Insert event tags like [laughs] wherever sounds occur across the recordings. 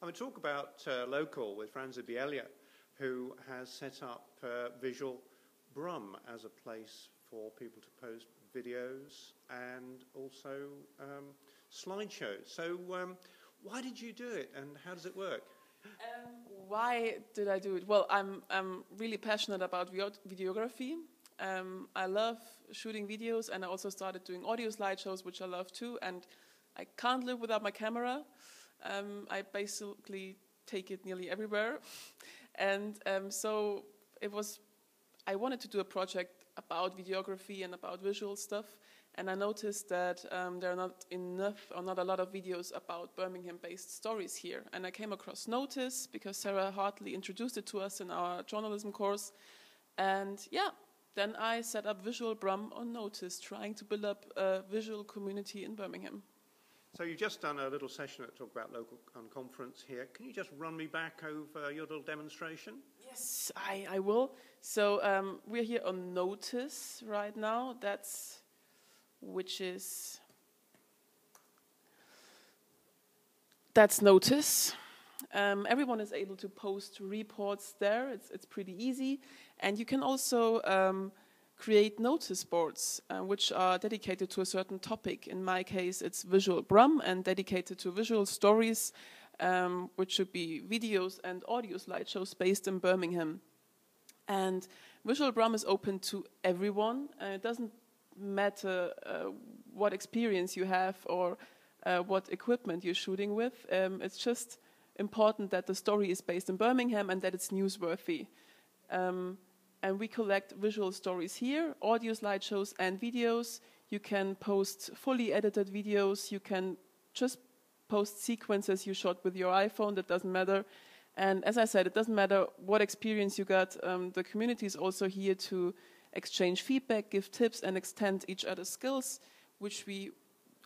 I'm going to talk about uh, local with Franzi Bahrle, who has set up uh, Visual Brum as a place for people to post videos and also um, slideshows. So, um, why did you do it, and how does it work? Um, why did I do it? Well, I'm I'm really passionate about videography. Um, I love shooting videos, and I also started doing audio slideshows, which I love too. And I can't live without my camera. Um, I basically take it nearly everywhere, and um, so it was. I wanted to do a project about videography and about visual stuff, and I noticed that um, there are not enough or not a lot of videos about Birmingham-based stories here. And I came across Notice because Sarah Hartley introduced it to us in our journalism course, and yeah, then I set up Visual Brum on Notice, trying to build up a visual community in Birmingham. So you've just done a little session at Talk About Local Conference here. Can you just run me back over your little demonstration? Yes, I, I will. So um, we're here on Notice right now. That's which is that's Notice. Um, everyone is able to post reports there. It's it's pretty easy, and you can also um, create notice boards, uh, which are dedicated to a certain topic. In my case, it's Visual Brum and dedicated to visual stories, um, which should be videos and audio slideshows based in Birmingham. And Visual Brum is open to everyone. and it doesn't matter uh, what experience you have or uh, what equipment you're shooting with. Um, it's just important that the story is based in Birmingham and that it's newsworthy. Um, and we collect visual stories here, audio slideshows and videos. You can post fully edited videos. You can just post sequences you shot with your iPhone. That doesn't matter. And as I said, it doesn't matter what experience you got. Um, the community is also here to exchange feedback, give tips, and extend each other's skills, which we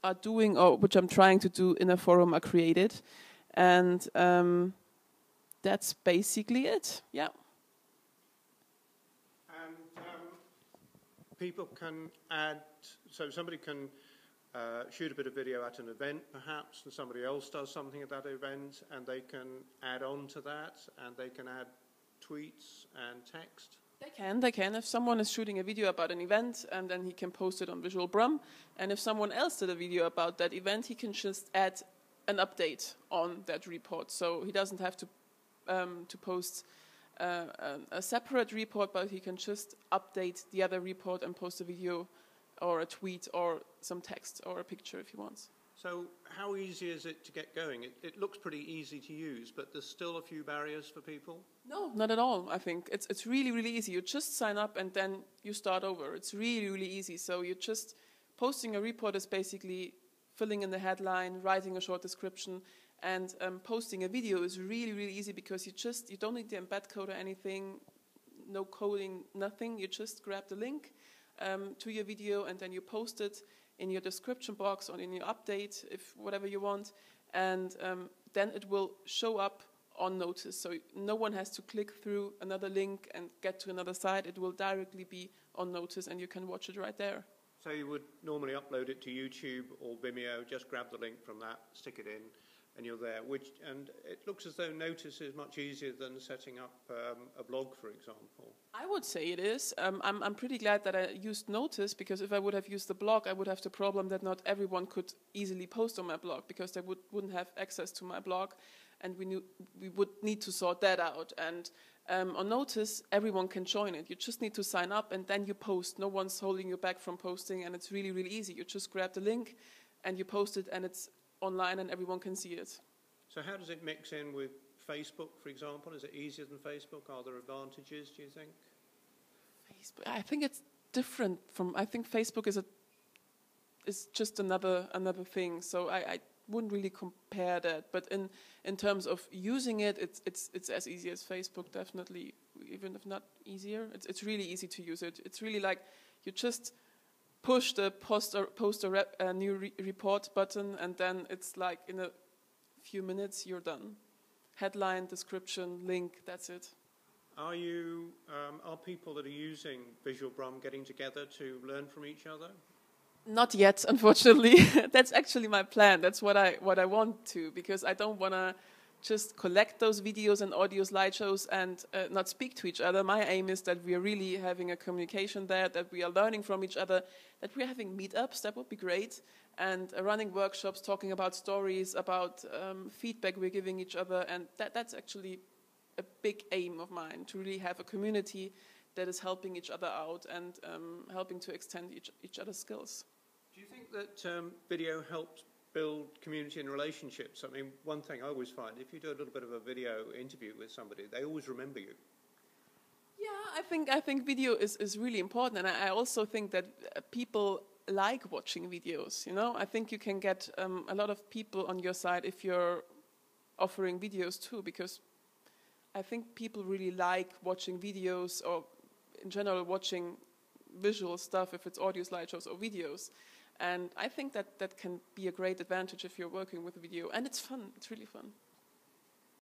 are doing, or which I'm trying to do in a forum I created. And um, that's basically it. Yeah. People can add, so somebody can uh, shoot a bit of video at an event perhaps, and somebody else does something at that event, and they can add on to that, and they can add tweets and text. They can, they can. If someone is shooting a video about an event, and then he can post it on Visual Brum, and if someone else did a video about that event, he can just add an update on that report. So he doesn't have to um, to post uh, a separate report, but he can just update the other report and post a video or a tweet or some text or a picture if he wants. So how easy is it to get going? It, it, looks pretty easy to use, but there's still a few barriers for people? No, not at all, I think. It's, it's really, really easy. You just sign up and then you start over. It's really, really easy. So you're just posting a report is basically filling in the headline, writing a short description, and um, posting a video is really, really easy because you just you don't need the embed code or anything, no coding, nothing. You just grab the link um, to your video and then you post it in your description box or in your update, if whatever you want, and um, then it will show up on notice. So no one has to click through another link and get to another site. It will directly be on notice, and you can watch it right there. So you would normally upload it to YouTube or Vimeo. Just grab the link from that, stick it in and you're there. Which and it looks as though Notice is much easier than setting up um, a blog, for example. I would say it is. Um, I'm I'm pretty glad that I used Notice because if I would have used the blog, I would have the problem that not everyone could easily post on my blog because they would wouldn't have access to my blog, and we knew we would need to sort that out. And um, on Notice, everyone can join it. You just need to sign up and then you post. No one's holding you back from posting, and it's really really easy. You just grab the link and you post it, and it's online and everyone can see it. So how does it mix in with Facebook, for example? Is it easier than Facebook? Are there advantages, do you think? Facebook, I think it's different from, I think Facebook is a is just another another thing. So I, I wouldn't really compare that. But in in terms of using it, it's it's it's as easy as Facebook, definitely, even if not easier. It's it's really easy to use it. It's really like you just push the post a, post a, rep, new re report button, and then it's like in a few minutes you're done. Headline, description, link, that's it. Are you um, are people that are using Visual Brum getting together to learn from each other? Not yet, [laughs] unfortunately. that's actually my plan. That's what I what I want to because I don't want to just collect those videos and audio slideshows and uh, not speak to each other. My aim is that we are really having a communication there, that we are learning from each other, that we are having meetups, that would be great, and uh, running workshops, talking about stories, about um, feedback we're giving each other, and that, that's actually a big aim of mine, to really have a community that is helping each other out and um, helping to extend each, each other's skills. Do you think that um, video helps build community and relationships? I mean, one thing I always find, if you do a little bit of a video interview with somebody, they always remember you. Yeah, I think I think video is, is really important, and I, also think that uh, people like watching videos. You know, I think you can get um, a lot of people on your side if you're offering videos too, because I think people really like watching videos or, in general, watching visual stuff if it's audio slideshows or videos. And I think that that can be a great advantage if you're working with video, and it's fun. It's really fun.